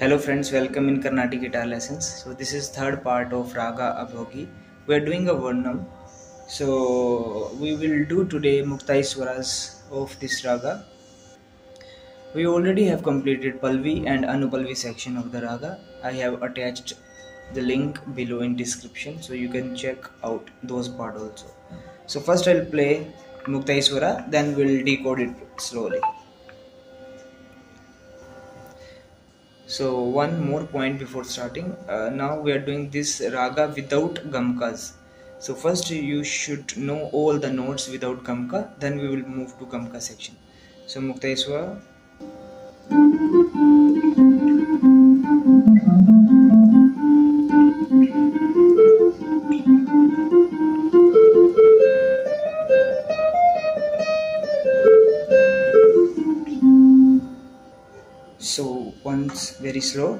Hello friends, welcome in Carnatic guitar lessons. So this is third part of Raga Abhogi. We are doing a Varnam. So we will do today Muktai Swaras of this Raga. We already have completed Palvi and Anupalvi section of the Raga. I have attached the link below in description so you can check out those part also. So first I'll play Muktai Swara then we'll decode it slowly. So one more point before starting. Uh, now we are doing this raga without gamkas so first you should know all the notes without gamka then we will move to gamka section. So muktaiswa so very slow.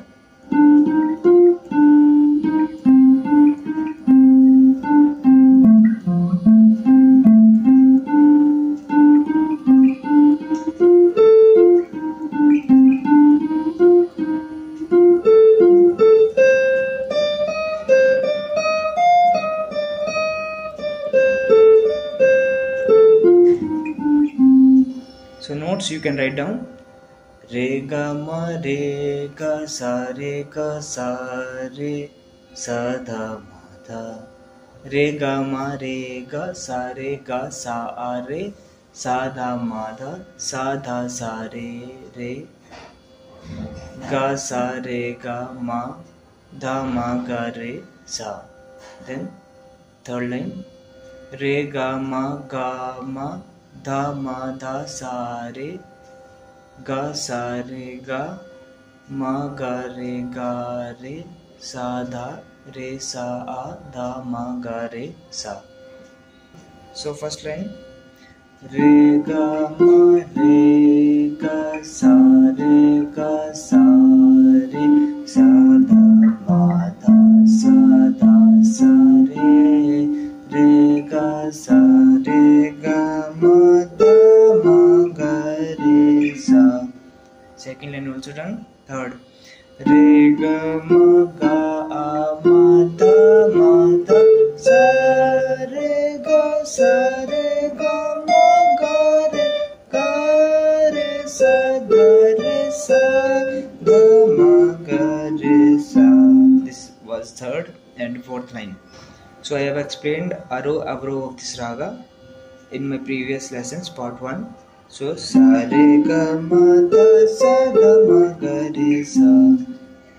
So notes you can write down रे ग म रे ग सा रे ग सा रे स ध म ध रे। ग म रे ग सा रे ग सा आ रे सा ध म, ध सा ध सा रे रे ग सा रे ग म ध म ग, रे, सा। Then, third line रे ग म ग, म, ध म, ध, सा, रे ग सा रे ग म ग रे ग रे, सा धा रे सा आ, धा म ग रे सा। So, first line. रे ग म रे ग, सा रे ग, सा रे, सा धा म धा, सा धा सा रे रे ग, सा done third re ga ma ga a ma da ma da sa re ga sa re ga ma ga re ga re sa ga re sa ga ma ga re sa this was third and fourth line so i have explained aro avro of this raga in my previous lessons part 1 so सारे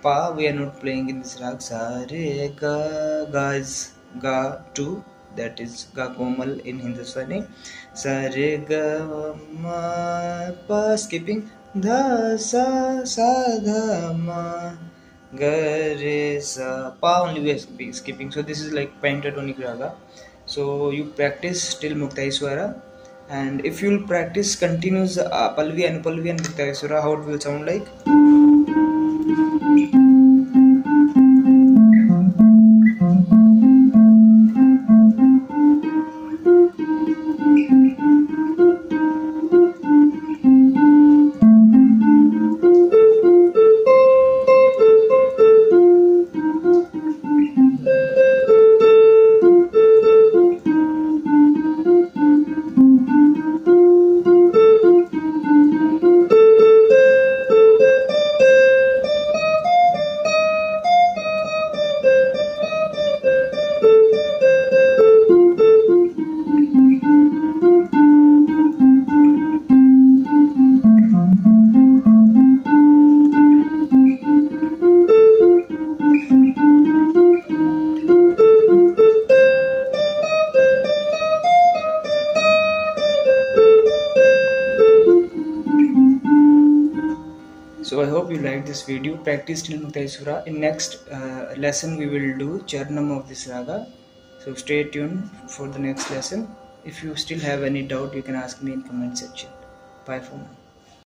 पा we are not playing in this raag सारे गाज गा to that is गा कोमल इन हिंदुस्तानी सारे गिपिंग पा skipping ध सा सा सा पा only we are skipping so this is like painted only ग्रागा so you practice still मुक्ताई स्वरा and if you'll practice continuous uh, palvi and palvi and how it will sound like so i hope you like this video. Practice till muktaiswara in next uh, lesson we will do charnam of this raga. So stay tuned for the next lesson. If you still have any doubt you can ask me in comment section. Bye for now